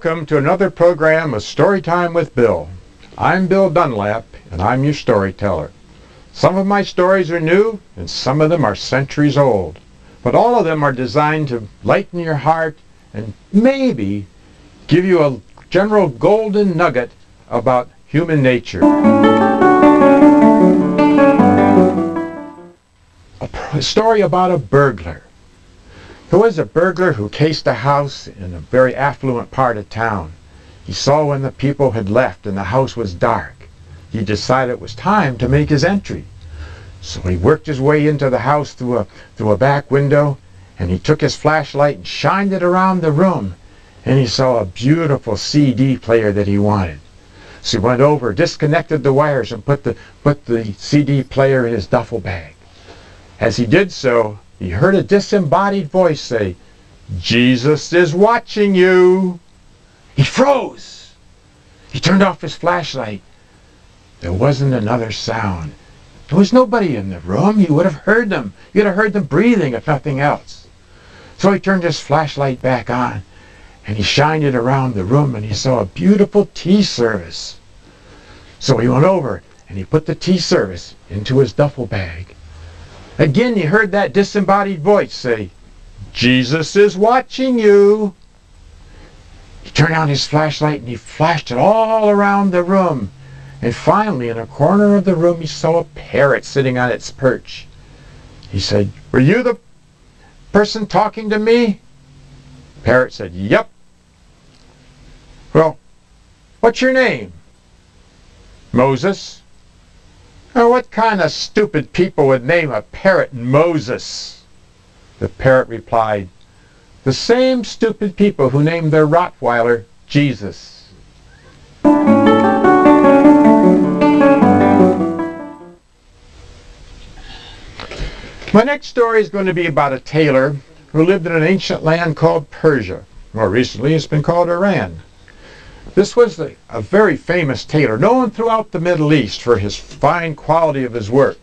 Welcome to another program of Storytime with Bill. I'm Bill Dunlap, and I'm your storyteller. Some of my stories are new, and some of them are centuries old. But all of them are designed to lighten your heart and maybe give you a general golden nugget about human nature. A story about a burglar. There was a burglar who cased a house in a very affluent part of town. He saw when the people had left and the house was dark. He decided it was time to make his entry. So he worked his way into the house through a, through a back window and he took his flashlight and shined it around the room and he saw a beautiful CD player that he wanted. So he went over, disconnected the wires and put the, put the CD player in his duffel bag. As he did so, he heard a disembodied voice say, Jesus is watching you. He froze. He turned off his flashlight. There wasn't another sound. There was nobody in the room. You would have heard them. You'd have heard them breathing, if nothing else. So he turned his flashlight back on, and he shined it around the room, and he saw a beautiful tea service. So he went over, and he put the tea service into his duffel bag. Again he heard that disembodied voice say, Jesus is watching you. He turned on his flashlight and he flashed it all around the room. And finally, in a corner of the room, he saw a parrot sitting on its perch. He said, Were you the person talking to me? Parrot said, Yep. Well, what's your name? Moses. Now, what kind of stupid people would name a parrot Moses? The parrot replied, The same stupid people who named their Rottweiler Jesus. My next story is going to be about a tailor who lived in an ancient land called Persia. More recently, it's been called Iran. This was a, a, very famous tailor, known throughout the Middle East for his fine quality of his work.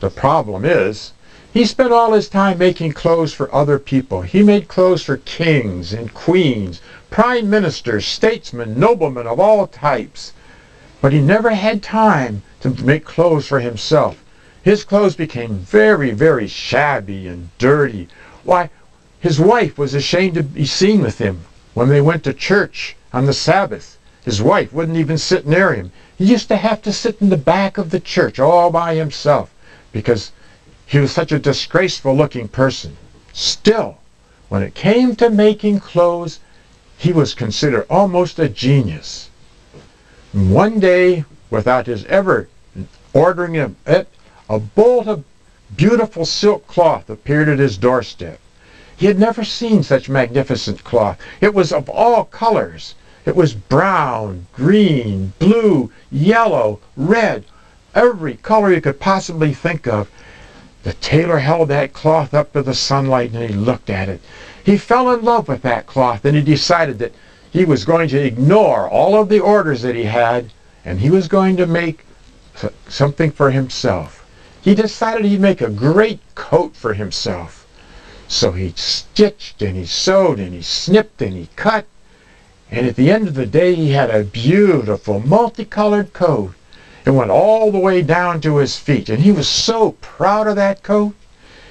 The problem is, he spent all his time making clothes for other people. He made clothes for kings and queens, prime ministers, statesmen, noblemen of all types. But he never had time to make clothes for himself. His clothes became very, very shabby and dirty. Why, his wife was ashamed to be seen with him when they went to church on the Sabbath. His wife wouldn't even sit near him. He used to have to sit in the back of the church all by himself because he was such a disgraceful looking person. Still, when it came to making clothes, he was considered almost a genius. One day, without his ever ordering it, a bolt of beautiful silk cloth appeared at his doorstep. He had never seen such magnificent cloth. It was of all colors. It was brown, green, blue, yellow, red, every color you could possibly think of. The tailor held that cloth up to the sunlight and he looked at it. He fell in love with that cloth and he decided that he was going to ignore all of the orders that he had and he was going to make something for himself. He decided he'd make a great coat for himself. So he stitched and he sewed and he snipped and he cut and at the end of the day, he had a beautiful multicolored coat. It went all the way down to his feet. And he was so proud of that coat.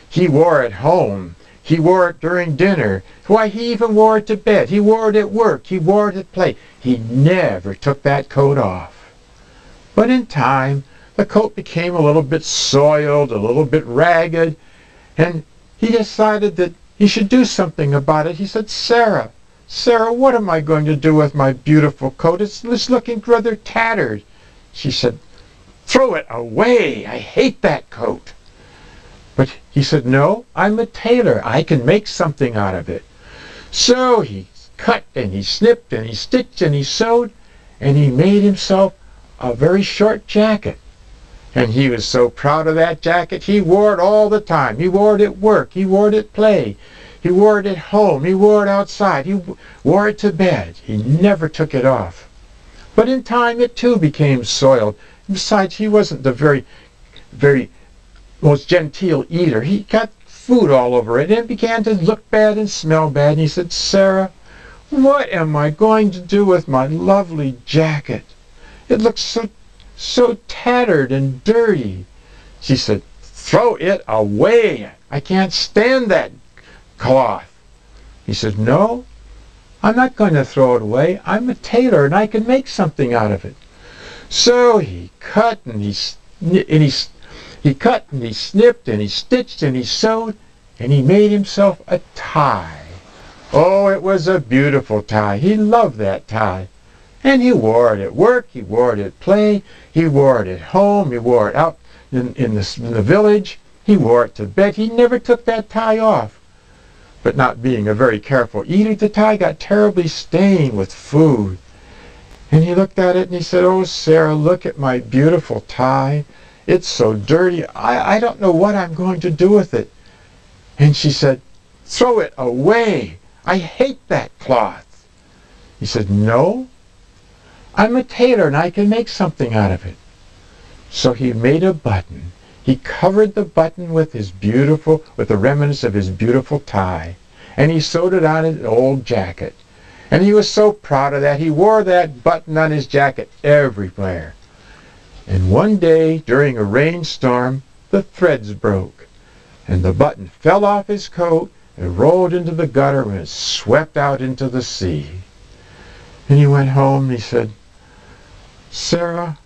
He wore it home. He wore it during dinner. Why, he even wore it to bed. He wore it at work. He wore it at play. He never took that coat off. But in time, the coat became a little bit soiled, a little bit ragged, and he decided that he should do something about it. He said, Sarah, Sarah, what am I going to do with my beautiful coat? It's, it's looking rather tattered. She said, Throw it away. I hate that coat. But he said, No, I'm a tailor. I can make something out of it. So he cut and he snipped and he stitched and he sewed and he made himself a very short jacket. And he was so proud of that jacket, he wore it all the time. He wore it at work. He wore it at play. He wore it at home. He wore it outside. He wore it to bed. He never took it off. But in time it too became soiled. Besides, he wasn't the very, very most genteel eater. He got food all over it and it began to look bad and smell bad. And he said, Sarah, what am I going to do with my lovely jacket? It looks so, so tattered and dirty. She said, throw it away. I can't stand that cloth. He said, no, I'm not going to throw it away. I'm a tailor and I can make something out of it. So he cut and he, and he, he cut and he snipped and he stitched and he sewed and he made himself a tie. Oh, it was a beautiful tie. He loved that tie. And he wore it at work, he wore it at play, he wore it at home, he wore it out in, in, the, in the village, he wore it to bed. He never took that tie off. But not being a very careful eater, the tie got terribly stained with food. And he looked at it and he said, Oh, Sarah, look at my beautiful tie. It's so dirty. I, I don't know what I'm going to do with it. And she said, Throw it away. I hate that cloth. He said, No, I'm a tailor and I can make something out of it. So he made a button. He covered the button with his beautiful, with the remnants of his beautiful tie. And he sewed it on his old jacket. And he was so proud of that. He wore that button on his jacket everywhere. And one day, during a rainstorm, the threads broke. And the button fell off his coat and rolled into the gutter and swept out into the sea. And he went home and he said, Sarah,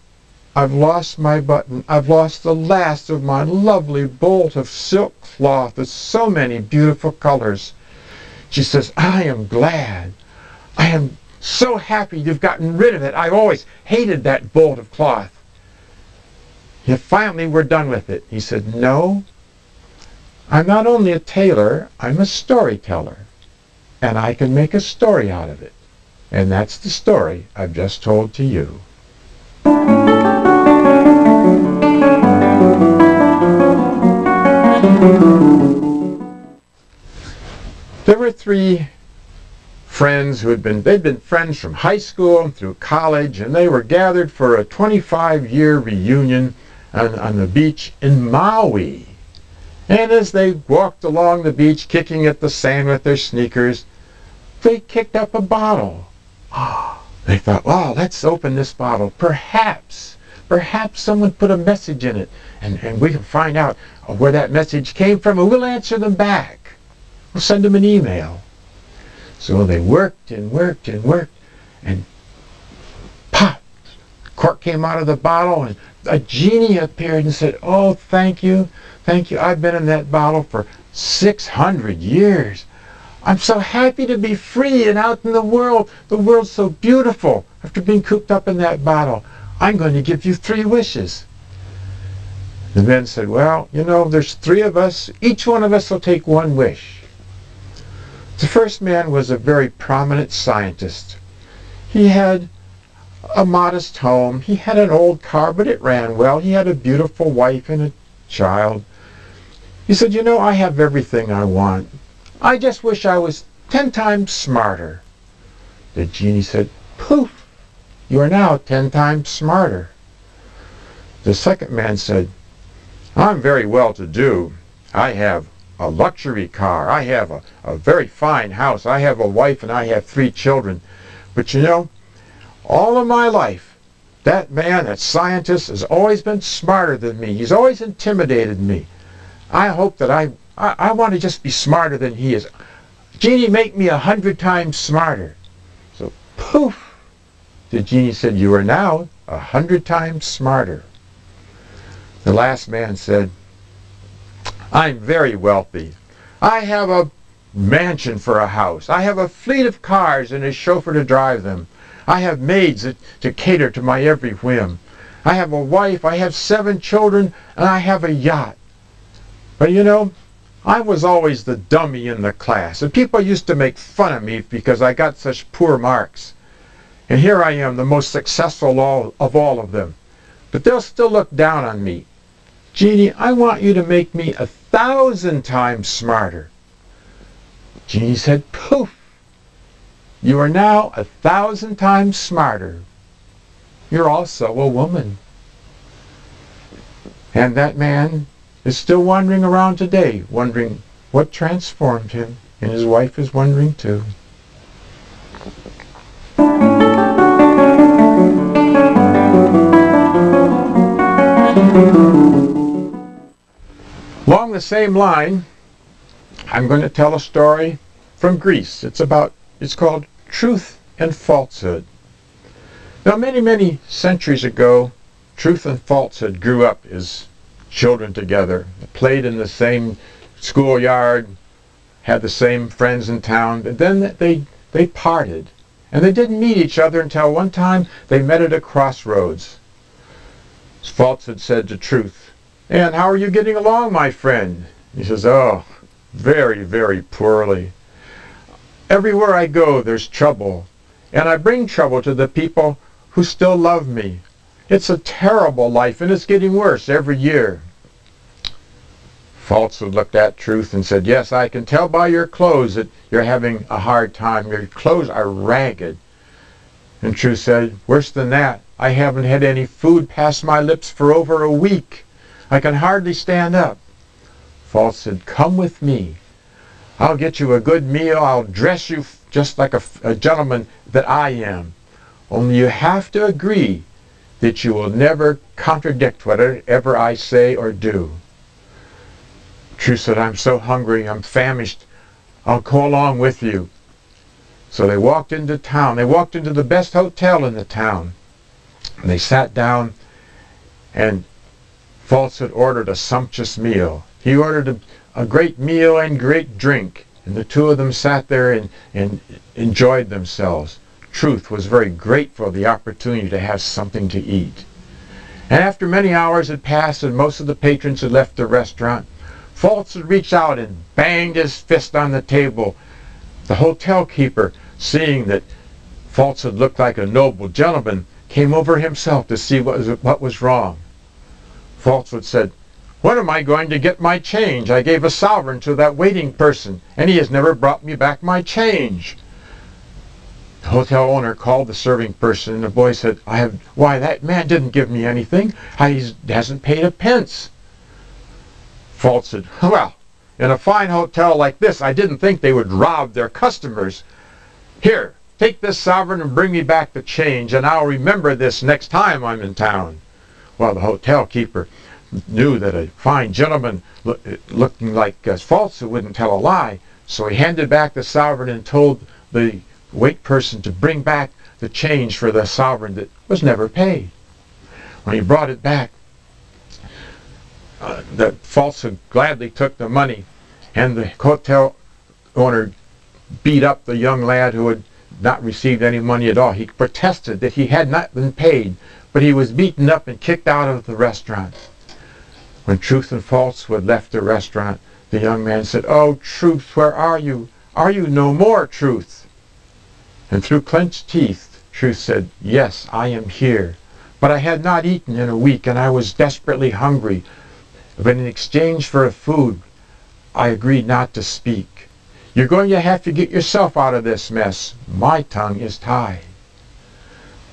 I've lost my button. I've lost the last of my lovely bolt of silk cloth with so many beautiful colors. She says, I am glad. I am so happy you've gotten rid of it. I've always hated that bolt of cloth. Yet finally we're done with it. He said, no, I'm not only a tailor, I'm a storyteller. And I can make a story out of it. And that's the story I've just told to you. There were three friends who had been, they'd been friends from high school through college, and they were gathered for a 25-year reunion on, on the beach in Maui. And as they walked along the beach kicking at the sand with their sneakers, they kicked up a bottle. They thought, well, let's open this bottle. Perhaps, perhaps someone put a message in it, and, and we can find out where that message came from, and we'll answer them back. We'll send them an email. So they worked and worked and worked, and pop, cork came out of the bottle, and a genie appeared and said, oh, thank you. Thank you. I've been in that bottle for 600 years. I'm so happy to be free and out in the world. The world's so beautiful after being cooped up in that bottle. I'm going to give you three wishes. The men said, well, you know, there's three of us. Each one of us will take one wish. The first man was a very prominent scientist. He had a modest home. He had an old car, but it ran well. He had a beautiful wife and a child. He said, you know, I have everything I want. I just wish I was ten times smarter. The genie said, poof, you are now ten times smarter. The second man said, I'm very well to do. I have a luxury car. I have a, a very fine house. I have a wife and I have three children. But you know, all of my life, that man, that scientist, has always been smarter than me. He's always intimidated me. I hope that I, I, I want to just be smarter than he is. Genie, make me a hundred times smarter. So poof, the genie said, you are now a hundred times smarter. The last man said, I'm very wealthy. I have a mansion for a house. I have a fleet of cars and a chauffeur to drive them. I have maids to cater to my every whim. I have a wife, I have seven children, and I have a yacht. But you know, I was always the dummy in the class, and people used to make fun of me because I got such poor marks. And here I am, the most successful of all of them. But they'll still look down on me. Genie, I want you to make me a thousand times smarter. Genie said, poof, you are now a thousand times smarter. You're also a woman. And that man is still wandering around today, wondering what transformed him, and his wife is wondering too. Thank you. Along the same line, I'm going to tell a story from Greece. It's about, it's called Truth and Falsehood. Now, many, many centuries ago, truth and falsehood grew up as children together, played in the same schoolyard, had the same friends in town, but then they, they parted. And they didn't meet each other until one time they met at a crossroads. Falsehood said to truth, And how are you getting along, my friend? He says, Oh, very, very poorly. Everywhere I go, there's trouble. And I bring trouble to the people who still love me. It's a terrible life, and it's getting worse every year. Falsehood looked at Truth and said, Yes, I can tell by your clothes that you're having a hard time. Your clothes are ragged. And Truth said, Worse than that, I haven't had any food pass my lips for over a week. I can hardly stand up. Falsehood said, Come with me. I'll get you a good meal. I'll dress you just like a, a gentleman that I am. Only you have to agree that you will never contradict whatever I say or do. Truth said, I'm so hungry, I'm famished, I'll go along with you. So they walked into town. They walked into the best hotel in the town. And they sat down, and Falsehood ordered a sumptuous meal. He ordered a, a great meal and great drink. And the two of them sat there and, and enjoyed themselves. Truth was very grateful for the opportunity to have something to eat. And after many hours had passed and most of the patrons had left the restaurant, Falsehood reached out and banged his fist on the table. The hotel keeper, seeing that Falsehood looked like a noble gentleman, came over himself to see what was, what was wrong. Falsehood said, When am I going to get my change? I gave a sovereign to that waiting person, and he has never brought me back my change. The hotel owner called the serving person, and the boy said, I have, why, that man didn't give me anything. He hasn't paid a pence. False said, well, in a fine hotel like this, I didn't think they would rob their customers. Here, take this sovereign and bring me back the change, and I'll remember this next time I'm in town. Well, the hotel keeper knew that a fine gentleman look, looking like uh, Falsehood wouldn't tell a lie, so he handed back the sovereign and told the wait person to bring back the change for the sovereign that was never paid. When he brought it back, uh, the falsehood gladly took the money, and the hotel owner beat up the young lad who had not received any money at all. He protested that he had not been paid, but he was beaten up and kicked out of the restaurant. When Truth and Falsehood left the restaurant, the young man said, Oh, Truth, where are you? Are you no more, Truth? And through clenched teeth, Truth said, Yes, I am here. But I had not eaten in a week, and I was desperately hungry. But in exchange for a food, I agreed not to speak. You're going to have to get yourself out of this mess. My tongue is tied.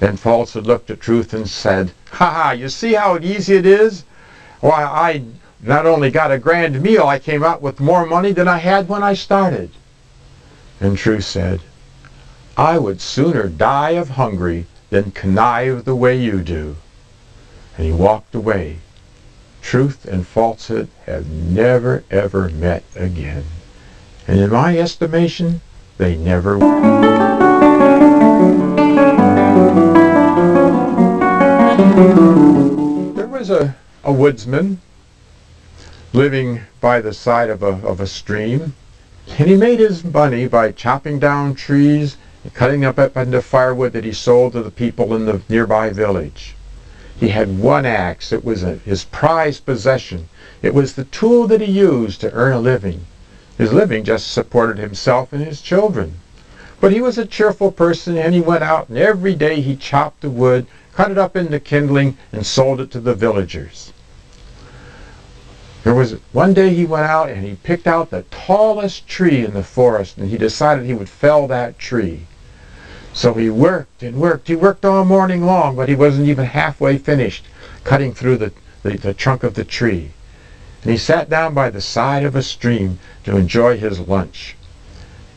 Then Falsehood looked at Truth and said, Ha ha, you see how easy it is? Why, I not only got a grand meal, I came out with more money than I had when I started. And Truth said, I would sooner die of hungry than connive the way you do. And he walked away. Truth and falsehood have never ever met again. And in my estimation, they never will. There was a, a woodsman living by the side of a, of a stream, and he made his money by chopping down trees and cutting up into firewood that he sold to the people in the nearby village. He had one axe. It was a, his prized possession. It was the tool that he used to earn a living. His living just supported himself and his children. But he was a cheerful person, and he went out, and every day he chopped the wood, cut it up into kindling, and sold it to the villagers. There was one day he went out and he picked out the tallest tree in the forest, and he decided he would fell that tree. So he worked and worked. He worked all morning long, but he wasn't even halfway finished cutting through the, the, the trunk of the tree. And he sat down by the side of a stream to enjoy his lunch.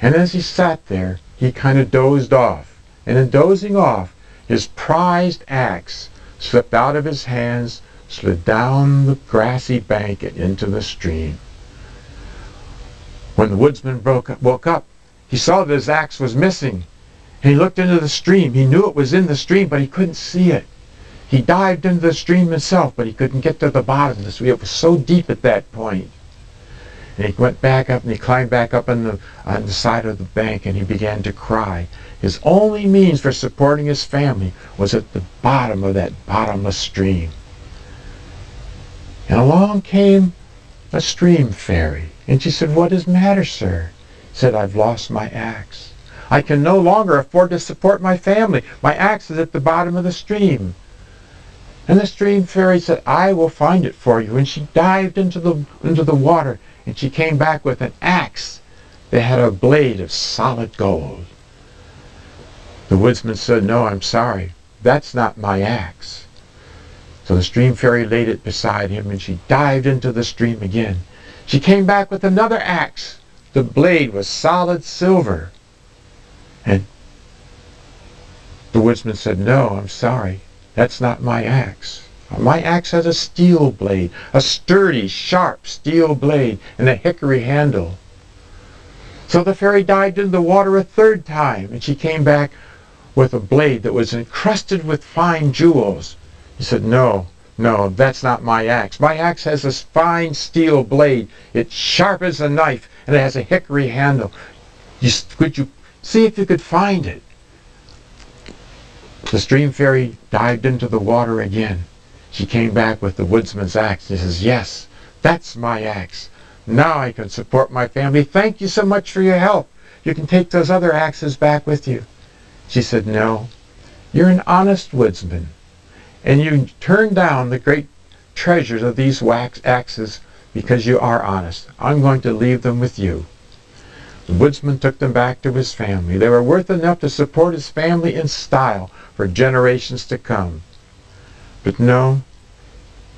And as he sat there, he kind of dozed off. And in dozing off, his prized axe slipped out of his hands, slid down the grassy bank and into the stream. When the woodsman broke, woke up, he saw that his axe was missing. He looked into the stream. He knew it was in the stream, but he couldn't see it. He dived into the stream himself, but he couldn't get to the bottom. It was so deep at that point. And he went back up and he climbed back up on the, on the side of the bank and he began to cry. His only means for supporting his family was at the bottom of that bottomless stream. And along came a stream fairy. And she said, What is the matter, sir? He said, I've lost my axe. I can no longer afford to support my family. My axe is at the bottom of the stream. And the stream fairy said, I will find it for you. And she dived into the, into the water, and she came back with an axe that had a blade of solid gold. The woodsman said, No, I'm sorry. That's not my axe. So the stream fairy laid it beside him, and she dived into the stream again. She came back with another axe. The blade was solid silver. And the woodsman said, No, I'm sorry. That's not my axe. My axe has a steel blade, a sturdy, sharp steel blade, and a hickory handle. So the fairy dived into the water a third time, and she came back with a blade that was encrusted with fine jewels. He said, No, no, that's not my axe. My axe has this fine steel blade. It's sharp as a knife, and it has a hickory handle. You, could you see if you could find it? The stream fairy dived into the water again. She came back with the woodsman's axe. She says, Yes, that's my axe. Now I can support my family. Thank you so much for your help. You can take those other axes back with you. She said, No, you're an honest woodsman, and you turn down the great treasures of these wax axes because you are honest. I'm going to leave them with you. The woodsman took them back to his family. They were worth enough to support his family in style for generations to come. But no,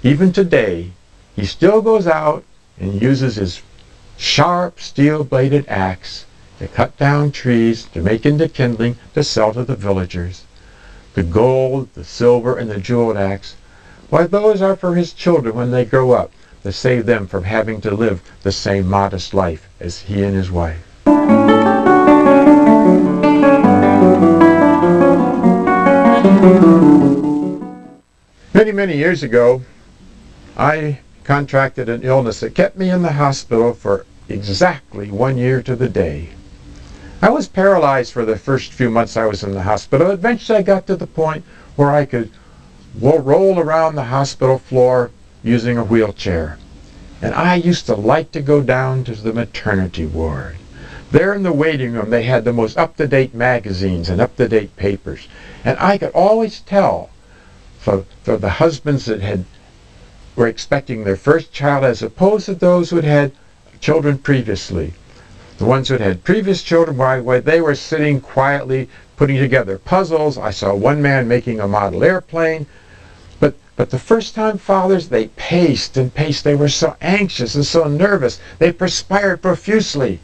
even today, he still goes out and uses his sharp steel-bladed axe to cut down trees, to make into kindling, to sell to the villagers. The gold, the silver, and the jeweled axe, why those are for his children when they grow up, to save them from having to live the same modest life as he and his wife. Many, many years ago, I contracted an illness that kept me in the hospital for exactly one year to the day. I was paralyzed for the first few months I was in the hospital. Eventually I got to the point where I could roll around the hospital floor using a wheelchair. And I used to like to go down to the maternity ward. There in the waiting room, they had the most up-to-date magazines and up-to-date papers. And I could always tell for, for the husbands that had were expecting their first child as opposed to those who had had children previously. The ones who had had previous children, while, while they were sitting quietly putting together puzzles. I saw one man making a model airplane. But, but the first-time fathers, they paced and paced. They were so anxious and so nervous. They perspired profusely.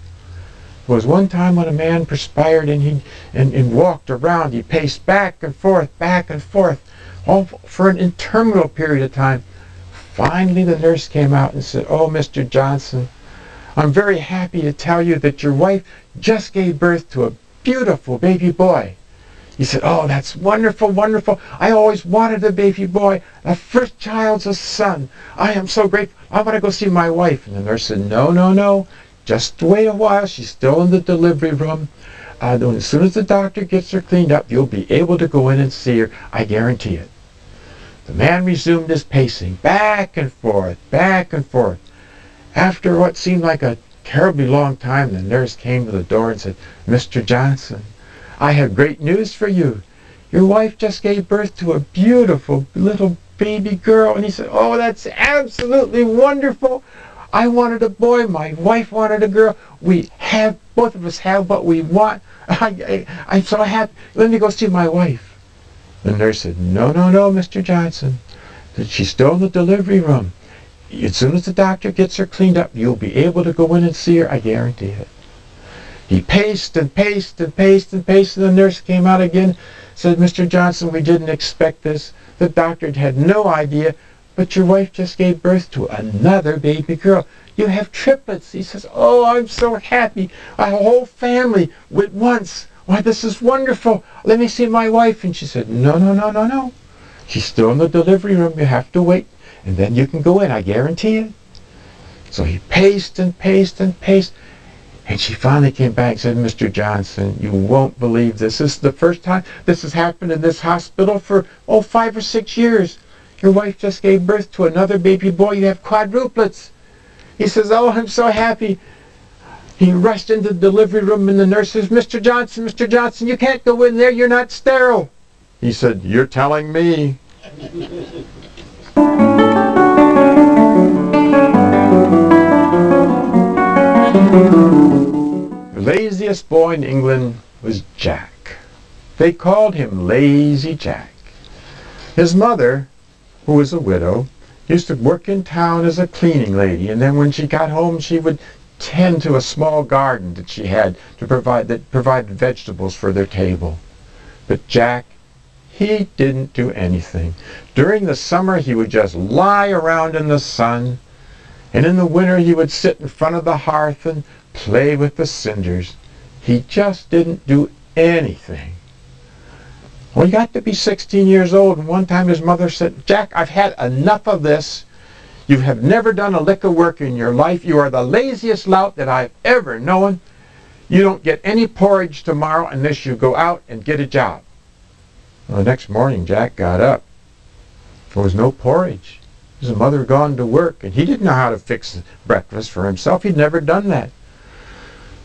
Was one time when a man perspired and he and, and walked around. He paced back and forth, back and forth, all for an interminable period of time. Finally, the nurse came out and said, Oh, Mr. Johnson, I'm very happy to tell you that your wife just gave birth to a beautiful baby boy. He said, Oh, that's wonderful, wonderful. I always wanted a baby boy. The first child's a son. I am so grateful. I want to go see my wife. And the nurse said, No, no, no. Just wait a while. She's still in the delivery room. Uh, as soon as the doctor gets her cleaned up, you'll be able to go in and see her. I guarantee it. The man resumed his pacing, back and forth, back and forth. After what seemed like a terribly long time, the nurse came to the door and said, Mr. Johnson, I have great news for you. Your wife just gave birth to a beautiful little baby girl. And he said, oh, that's absolutely wonderful. I wanted a boy. My wife wanted a girl. We have, both of us have what we want. I, I, I'm so happy. Let me go see my wife. The nurse said, no, no, no, Mr. Johnson. She's still in the delivery room. As soon as the doctor gets her cleaned up, you'll be able to go in and see her. I guarantee it. He paced and paced and paced and paced, and the nurse came out again, said, Mr. Johnson, we didn't expect this. The doctor had no idea, but your wife just gave birth to another baby girl. You have triplets. He says, oh, I'm so happy. A whole family at once. Why, this is wonderful. Let me see my wife. And she said, no, no, no, no, no. She's still in the delivery room. You have to wait. And then you can go in. I guarantee it. So he paced and paced and paced. And she finally came back and said, Mr. Johnson, you won't believe this. This is the first time this has happened in this hospital for, oh, five or six years. Your wife just gave birth to another baby boy. You have quadruplets. He says, oh, I'm so happy. He rushed into the delivery room and the nurse says, Mr. Johnson, Mr. Johnson, you can't go in there. You're not sterile. He said, you're telling me. The laziest boy in England was Jack. They called him Lazy Jack. His mother, who was a widow, used to work in town as a cleaning lady, and then when she got home, she would tend to a small garden that she had to provide that provided vegetables for their table. But Jack, he didn't do anything. During the summer, he would just lie around in the sun, and in the winter, he would sit in front of the hearth and play with the cinders. He just didn't do anything. Well, he got to be 16 years old, and one time his mother said, Jack, I've had enough of this. You have never done a lick of work in your life. You are the laziest lout that I've ever known. You don't get any porridge tomorrow unless you go out and get a job. Well, the next morning, Jack got up. There was no porridge. His mother had gone to work, and he didn't know how to fix breakfast for himself. He'd never done that.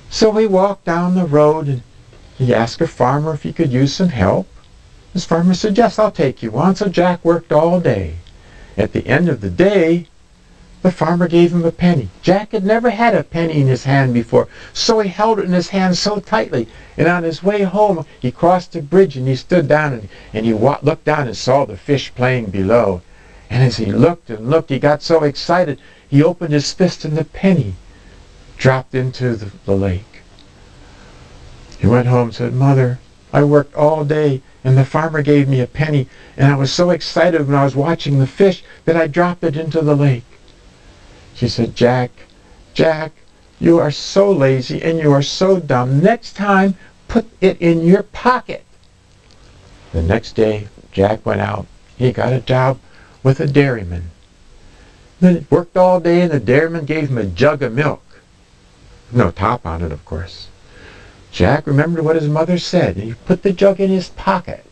So he walked down the road and he asked a farmer if he could use some help. His farmer said, yes, I'll take you on. So Jack worked all day. At the end of the day, the farmer gave him a penny. Jack had never had a penny in his hand before, so he held it in his hand so tightly. And on his way home, he crossed a bridge and he stood down and, and he looked down and saw the fish playing below. And as he looked and looked, he got so excited, he opened his fist and the penny dropped into the, the lake. He went home and said, Mother, I worked all day and the farmer gave me a penny and I was so excited when I was watching the fish that I dropped it into the lake. She said, Jack, Jack, you are so lazy and you are so dumb. Next time, put it in your pocket. The next day, Jack went out. He got a job with a dairyman. Then worked all day and the dairyman gave him a jug of milk. No top on it, of course. Jack remembered what his mother said, and he put the jug in his pocket.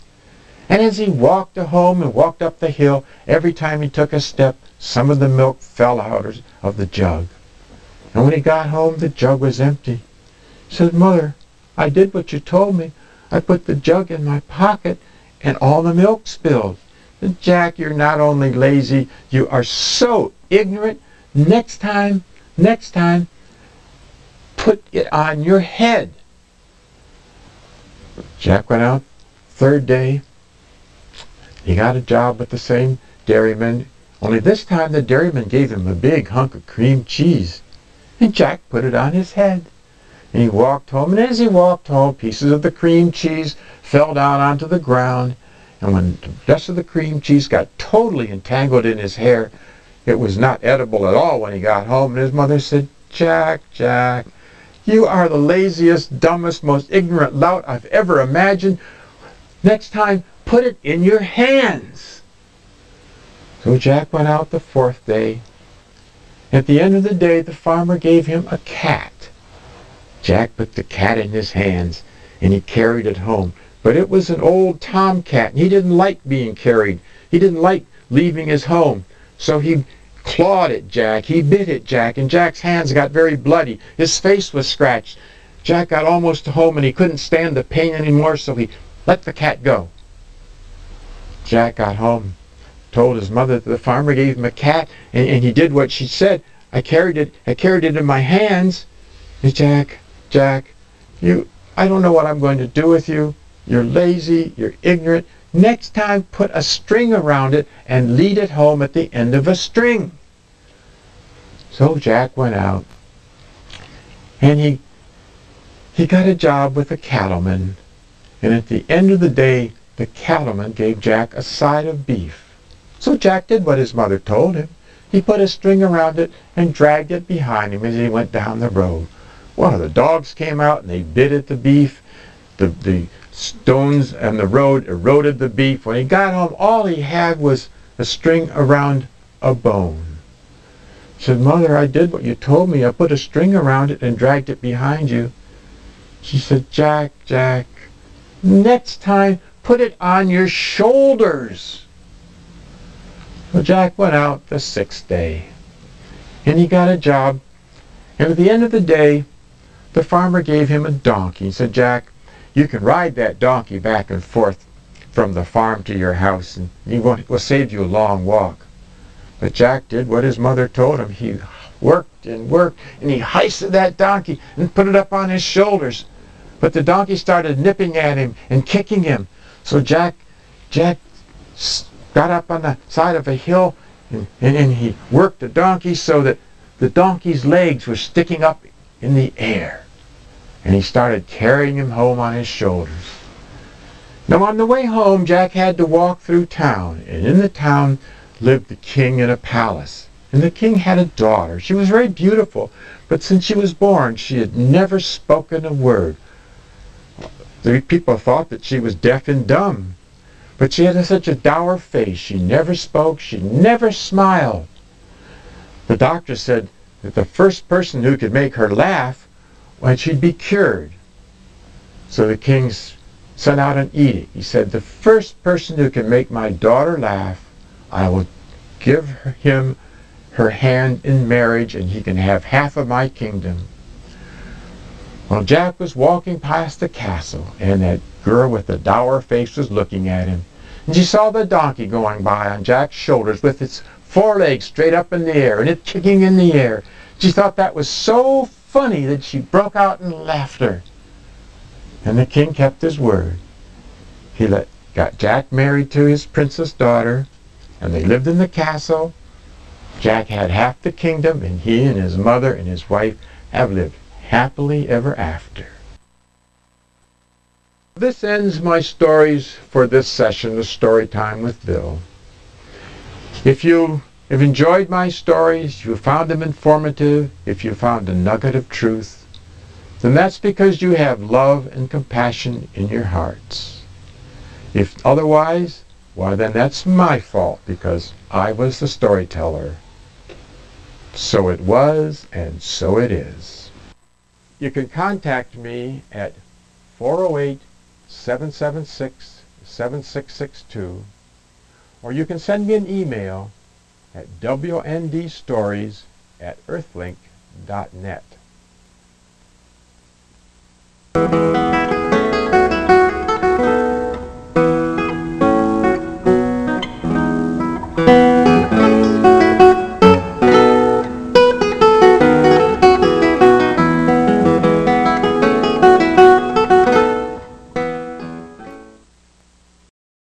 And as he walked home and walked up the hill, every time he took a step, some of the milk fell out of the jug. And when he got home, the jug was empty. He said, Mother, I did what you told me. I put the jug in my pocket, and all the milk spilled. And Jack, you're not only lazy, you are so ignorant. Next time, next time, put it on your head. Jack went out third day. He got a job with the same dairyman, only this time the dairyman gave him a big hunk of cream cheese. And Jack put it on his head. And he walked home, and as he walked home, pieces of the cream cheese fell down onto the ground. And when the rest of the cream cheese got totally entangled in his hair, it was not edible at all when he got home. And his mother said, Jack, Jack, you are the laziest, dumbest, most ignorant lout I've ever imagined. Next time, put it in your hands. So Jack went out the fourth day. At the end of the day, the farmer gave him a cat. Jack put the cat in his hands, and he carried it home. But it was an old tomcat, and he didn't like being carried. He didn't like leaving his home. So he clawed at Jack. He bit at Jack, and Jack's hands got very bloody. His face was scratched. Jack got almost home, and he couldn't stand the pain anymore, so he let the cat go. Jack got home, told his mother that the farmer gave him a cat, and, and he did what she said. I carried it. I carried it in my hands. And Jack, Jack, you, I don't know what I'm going to do with you. You're lazy. You're ignorant. Next time, put a string around it and lead it home at the end of a string. So Jack went out, and he he got a job with a cattleman. And at the end of the day, the cattleman gave Jack a side of beef. So Jack did what his mother told him. He put a string around it and dragged it behind him as he went down the road. One of the dogs came out and they bit at the beef. The, the stones and the road eroded the beef. When he got home, all he had was a string around a bone. Said, Mother, I did what you told me. I put a string around it and dragged it behind you. She said, Jack, Jack, next time put it on your shoulders. Well, Jack went out the sixth day, and he got a job. And at the end of the day, the farmer gave him a donkey. He said, Jack, you can ride that donkey back and forth from the farm to your house, and he will save you a long walk. But Jack did what his mother told him. He worked and worked, and he hoisted that donkey and put it up on his shoulders. But the donkey started nipping at him and kicking him. So Jack, Jack got up on the side of a hill and, and, and he worked the donkey so that the donkey's legs were sticking up in the air. And he started carrying him home on his shoulders. Now on the way home, Jack had to walk through town, and in the town lived the king in a palace. And the king had a daughter. She was very beautiful, but since she was born, she had never spoken a word. The people thought that she was deaf and dumb. But she had such a dour face. She never spoke. She never smiled. The doctor said that the first person who could make her laugh, well, she'd be cured. So the king sent out an edict. He said, the first person who can make my daughter laugh, I will give him her hand in marriage and he can have half of my kingdom. Well, Jack was walking past the castle, and that girl with the dour face was looking at him. And she saw the donkey going by on Jack's shoulders with its forelegs straight up in the air and it kicking in the air. She thought that was so funny that she broke out in laughter. And the king kept his word. He let, got Jack married to his princess daughter, and they lived in the castle. Jack had half the kingdom, and he and his mother and his wife have lived happily ever after. This ends my stories for this session of Story Time with Bill. If you have enjoyed my stories, you found them informative, if you found a nugget of truth, then that's because you have love and compassion in your hearts. If otherwise, why then that's my fault because I was the storyteller. So it was, and so it is you can contact me at 408-776-7662 or you can send me an email at wndstories at earthlink.net.